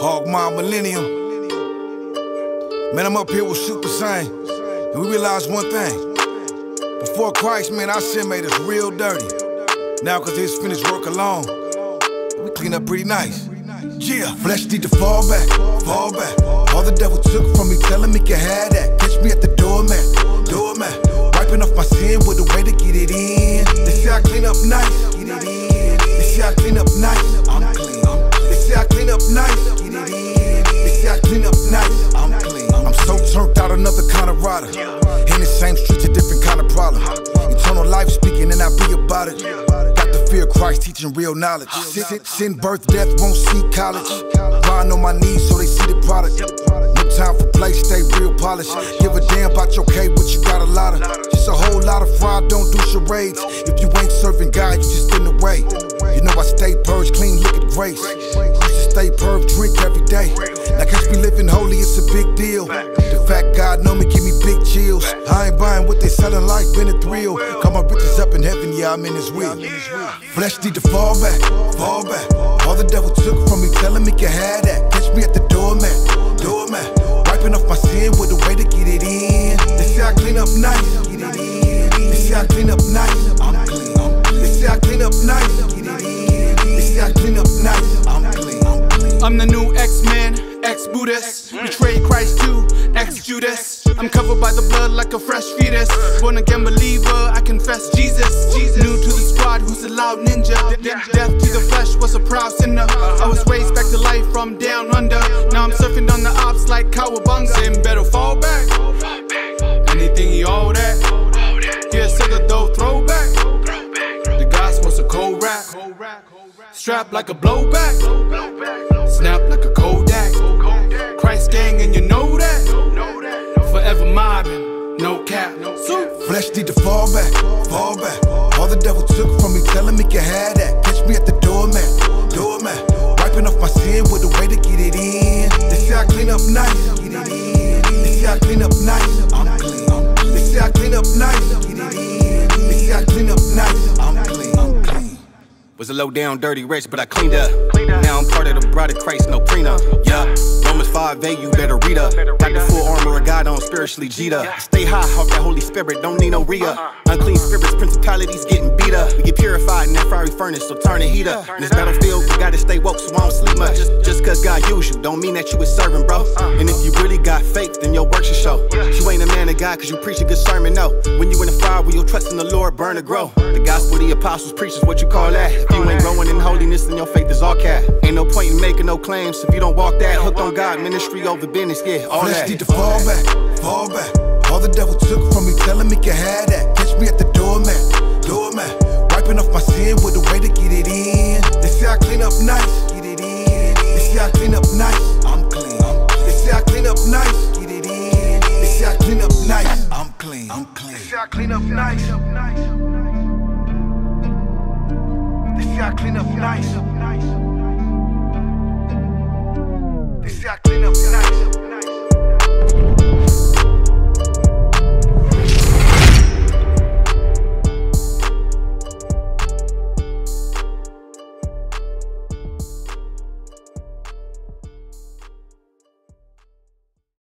Hog Mob Millennium. Man, I'm up here with SupaSang, and we realized one thing. Before Christ, man, our sin made us real dirty. Now, cause his finished work alone, we clean up pretty nice. Yeah, flesh need to fall back, fall back. All the devil took from me, telling me can have that. Catch me at the doormat, doormat. Wiping off my sin with a way to get it in. They say I clean up nice. They say I clean up nice, rider. In the same streets, a different kind of problem. Eternal life speaking, and I be about it. Got the fear of Christ teaching real knowledge. Sin, sin, birth, death, won't see college. Grind on my knees so they see the product. No time for play, stay real polished. Give a damn about your K, what you got a lot of. Just a whole lot of fraud, don't do charades. If you ain't serving God, you just in the way. You know I stay purged, clean, look at grace. Used to stay purged, drink every day. Now catch me living holy, it's a big deal. The fact God know me, give me big chills. I ain't buying what they selling, life been a thrill. Call my riches up in heaven, yeah, I'm in his will. Flesh need to fall back, fall back. All the devil took from me, telling me can have that. Catch me at the doormat, doormat. Wiping off my sin with a way to get it in. They say I clean up nice, get it in. They say I clean up nice, I'm clean. They say I clean up nice, get it in. They say I clean up nice, I'm clean. I'm the new X-Man, ex-Buddhist mm. Betrayed Christ too, ex-Judas I'm covered by the blood like a fresh fetus. Born again believer, I confess Jesus. New to the squad, who's a loud ninja? Death to the flesh was a proud sinner. I was raised back to life from down under. Now I'm surfing on the ops like cowabunga Sin better fall back. Anything you owe that. Yeah, sugar though, throwback. The gospel's a cold rap. Strapped like a blowback no cap. Soup. Flesh need to fall back, fall back. All the devil took from me, telling me can have that. Catch me at the doormat, doormat. Wiping off my sin with a way to get it in. They say I clean up nice, get it in. They say I clean up nice, I'm clean. They say I clean up nice, get it in. They say I clean up nice, I'm clean. I'm clean. Was a low down, dirty rich, but I cleaned up. Now I'm part of the bride of Christ, no prenup. Yeah, Romans 5a, you better read up. Got the full armor of God on, spiritually up. Stay high off that Holy Spirit, don't need no up. Unclean spirits, principalities getting beat up. We get purified in that fiery furnace, so turn the heat up. In this battlefield, we gotta stay woke, so I don't sleep much. Just, cause God used you, don't mean that you was serving, bro. And if you really got faith, then your works should show. You ain't a man of God, cause you preach a good sermon, no. When you in the fire, will your trust in the Lord burn or grow? The gospel the apostles preach is what you call that. If you ain't growing in holiness, then your faith is all cat. Ain't no point in making no claims if you don't walk that. Hooked on God, ministry over business, yeah, all Flesh that. need to fall back, fall back. All the devil took from me, telling me can have that. Catch me at the doormat, doormat. Wiping off my sin with a way to get it in. They say I clean up nice, get it in. They say I clean up nice, I'm clean. They say I clean up nice, get it in. They say I clean up nice, I'm clean. I'm clean. They say I clean up nice. Say I clean up nice. They say I clean up nice.